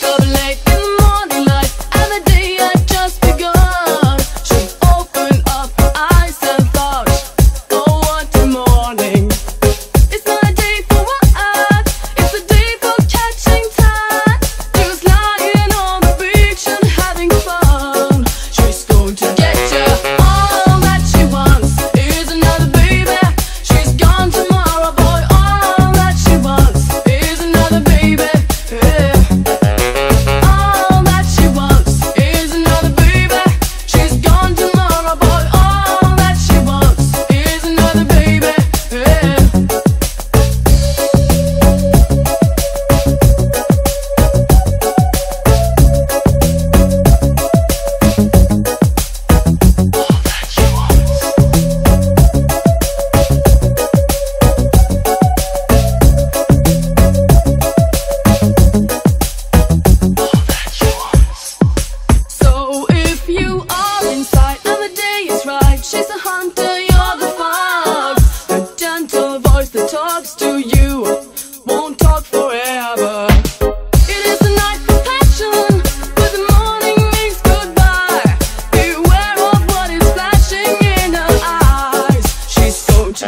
todo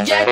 Jack.